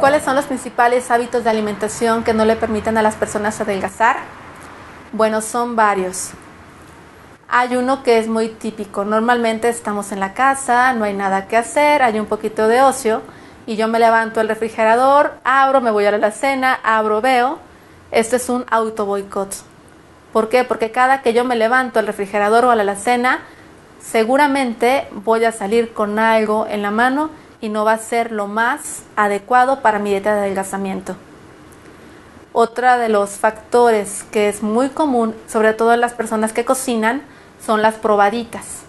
¿Cuáles son los principales hábitos de alimentación que no le permiten a las personas adelgazar? Bueno, son varios. Hay uno que es muy típico. Normalmente estamos en la casa, no hay nada que hacer, hay un poquito de ocio y yo me levanto al refrigerador, abro, me voy a la cena, abro, veo. Este es un auto boicot. ¿Por qué? Porque cada que yo me levanto al refrigerador o a la alacena, seguramente voy a salir con algo en la mano y no va a ser lo más adecuado para mi dieta de adelgazamiento. Otra de los factores que es muy común, sobre todo en las personas que cocinan, son las probaditas.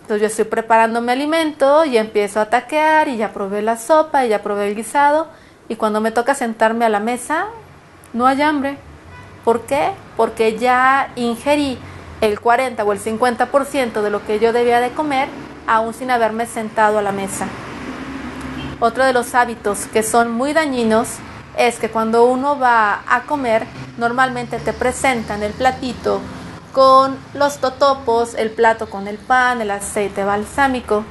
Entonces yo estoy preparando mi alimento y empiezo a taquear y ya probé la sopa y ya probé el guisado y cuando me toca sentarme a la mesa no hay hambre. ¿Por qué? Porque ya ingerí el 40 o el 50% de lo que yo debía de comer aún sin haberme sentado a la mesa. Otro de los hábitos que son muy dañinos es que cuando uno va a comer, normalmente te presentan el platito con los totopos, el plato con el pan, el aceite balsámico.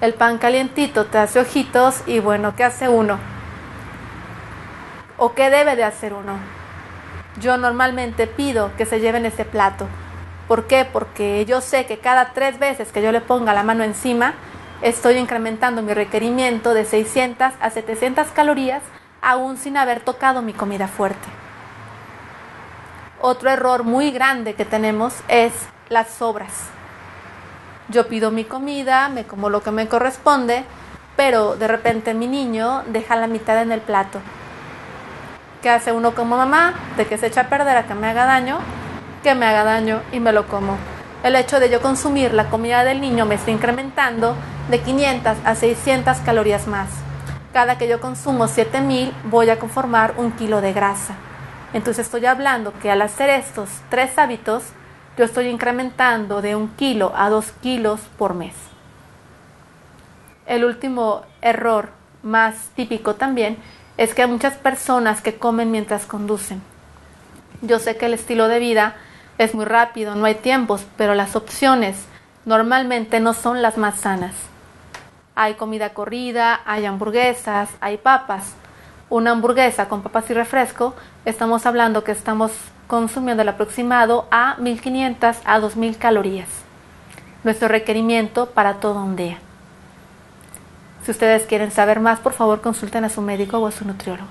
El pan calientito te hace ojitos y bueno, ¿qué hace uno? ¿O qué debe de hacer uno? Yo normalmente pido que se lleven ese plato ¿Por qué? Porque yo sé que cada tres veces que yo le ponga la mano encima, estoy incrementando mi requerimiento de 600 a 700 calorías aún sin haber tocado mi comida fuerte. Otro error muy grande que tenemos es las sobras. Yo pido mi comida, me como lo que me corresponde, pero de repente mi niño deja la mitad en el plato. ¿Qué hace uno como mamá? De que se echa a perder a que me haga daño que me haga daño y me lo como. El hecho de yo consumir la comida del niño me está incrementando de 500 a 600 calorías más. Cada que yo consumo 7000 voy a conformar un kilo de grasa. Entonces estoy hablando que al hacer estos tres hábitos, yo estoy incrementando de un kilo a dos kilos por mes. El último error más típico también es que hay muchas personas que comen mientras conducen. Yo sé que el estilo de vida es muy rápido, no hay tiempos, pero las opciones normalmente no son las más sanas. Hay comida corrida, hay hamburguesas, hay papas. Una hamburguesa con papas y refresco, estamos hablando que estamos consumiendo el aproximado a 1500 a 2000 calorías. Nuestro requerimiento para todo un día. Si ustedes quieren saber más, por favor consulten a su médico o a su nutriólogo.